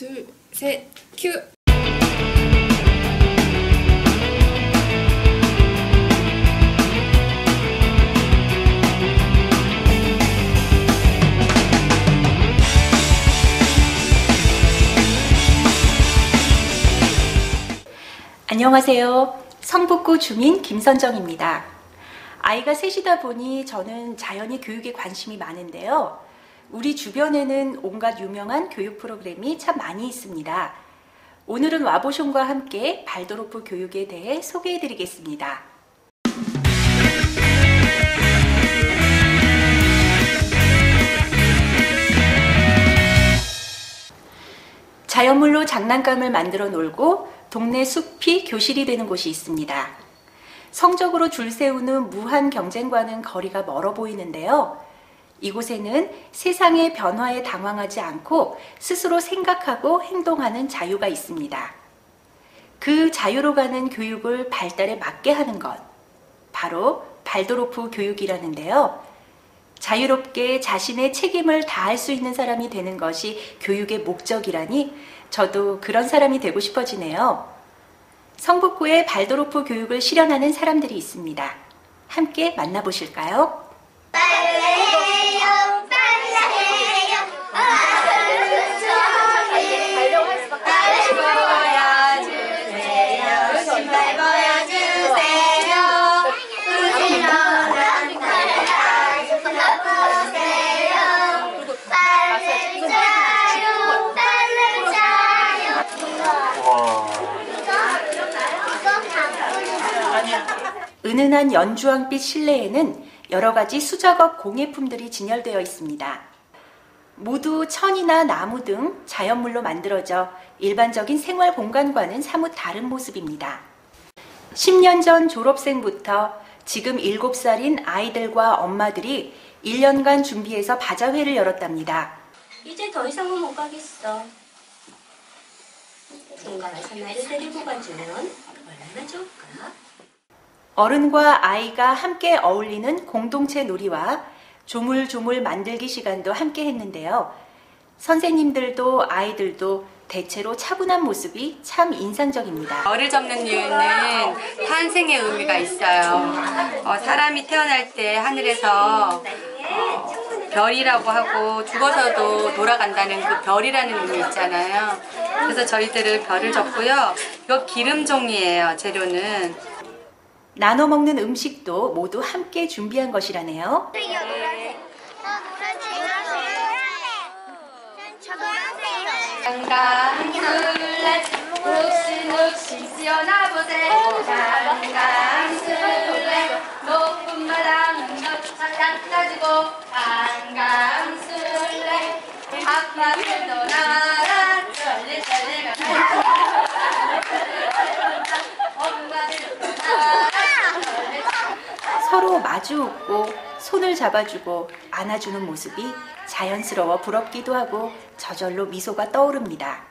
둘, 셋, 큐! 안녕하세요. 성북구 주민 김선정입니다. 아이가 셋이다 보니 저는 자연히 교육에 관심이 많은데요. 우리 주변에는 온갖 유명한 교육 프로그램이 참 많이 있습니다. 오늘은 와보숑과 함께 발도로프 교육에 대해 소개해 드리겠습니다. 자연물로 장난감을 만들어 놀고 동네 숲이 교실이 되는 곳이 있습니다. 성적으로 줄 세우는 무한 경쟁과는 거리가 멀어 보이는데요. 이곳에는 세상의 변화에 당황하지 않고 스스로 생각하고 행동하는 자유가 있습니다. 그 자유로 가는 교육을 발달에 맞게 하는 것, 바로 발도로프 교육이라는데요. 자유롭게 자신의 책임을 다할 수 있는 사람이 되는 것이 교육의 목적이라니 저도 그런 사람이 되고 싶어지네요. 성북구의 발도로프 교육을 실현하는 사람들이 있습니다. 함께 만나보실까요? 빨래해요 빨래해요. 빨래 보여주세요 신발 보여주세요 부지런한 빨래 보세요 빨래 짜요 빨래 짜요 은은한 연주왕빛 실내에는 여러 가지 수작업 공예품들이 진열되어 있습니다. 모두 천이나 나무 등 자연물로 만들어져 일반적인 생활 공간과는 사뭇 다른 모습입니다. 10년 전 졸업생부터 지금 7살인 아이들과 엄마들이 1년간 준비해서 바자회를 열었답니다. 이제 더 이상은 못 가겠어. 건강해서 나를 데리고 가주면 얼마나 좋을까? 어른과 아이가 함께 어울리는 공동체 놀이와 조물조물 만들기 시간도 함께 했는데요. 선생님들도 아이들도 대체로 차분한 모습이 참 인상적입니다. 벌을 접는 이유는 탄생의 의미가 있어요. 어, 사람이 태어날 때 하늘에서 어, 별이라고 하고 죽어서도 돌아간다는 그 별이라는 의미 있잖아요. 그래서 저희들은 별을 접고요. 이거 기름종이에요, 재료는. 나눠 먹는 음식도 모두 함께 준비한 것이라네요. 노란색. 강강술래 시원하보세. 강강술래 높은 마당은 높은 가지고 강강술래 아파트 떠나라 썰리썰리 서로 마주 웃고 손을 잡아주고 안아주는 모습이 자연스러워 부럽기도 하고 저절로 미소가 떠오릅니다.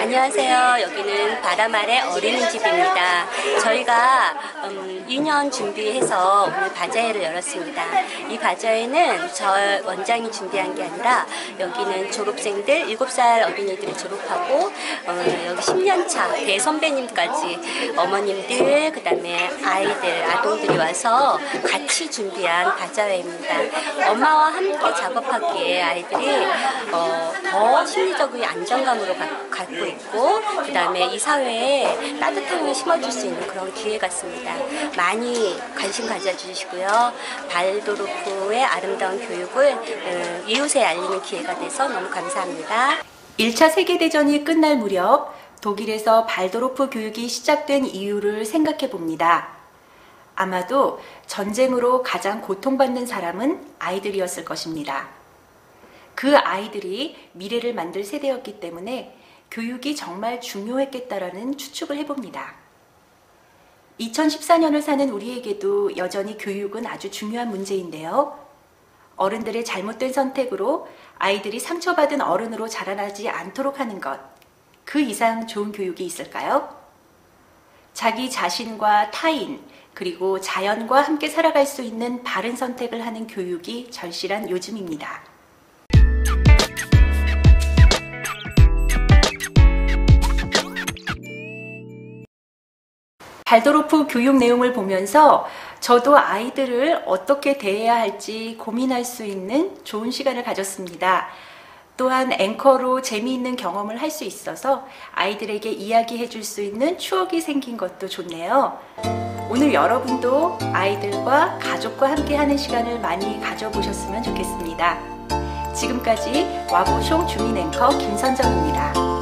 안녕하세요. 여기는 바람 아래 어린이집입니다. 저희가 음, 2년 준비해서 오늘 바자회를 열었습니다. 이 바자회는 저 원장이 준비한 게 아니라 여기는 졸업생들 7살 어린이들이 졸업하고 어, 여기 10년차 대선배님까지 어머님들 그 다음에 아이들 아동들이 와서 같이 준비한 바자회입니다. 엄마와 함께 작업하기에 아이들이 어, 더 심리적인 안정감으로 가, 갖고 있고 그 다음에 이 사회에 따뜻함을 심어줄 수 있는 그런 기회 같습니다. 많이 관심 가져주시고요. 발도르프의 아름다운 교육을 음, 이웃에 알리는 기회가 돼서 너무 감사합니다. 1차 세계대전이 끝날 무렵 독일에서 발도로프 교육이 시작된 이유를 생각해 봅니다. 아마도 전쟁으로 가장 고통받는 사람은 아이들이었을 것입니다. 그 아이들이 미래를 만들 세대였기 때문에 교육이 정말 중요했겠다라는 추측을 해봅니다. 2014년을 사는 우리에게도 여전히 교육은 아주 중요한 문제인데요. 어른들의 잘못된 선택으로 아이들이 상처받은 어른으로 자라나지 않도록 하는 것. 그 이상 좋은 교육이 있을까요? 자기 자신과 타인, 그리고 자연과 함께 살아갈 수 있는 바른 선택을 하는 교육이 절실한 요즘입니다. 발도로프 교육 내용을 보면서 저도 아이들을 어떻게 대해야 할지 고민할 수 있는 좋은 시간을 가졌습니다. 또한 앵커로 재미있는 경험을 할 수 있어서 아이들에게 이야기해 줄 수 있는 추억이 생긴 것도 좋네요. 오늘 여러분도 아이들과 가족과 함께 하는 시간을 많이 가져보셨으면 좋겠습니다. 지금까지 와보숑 주민 앵커 김선정입니다.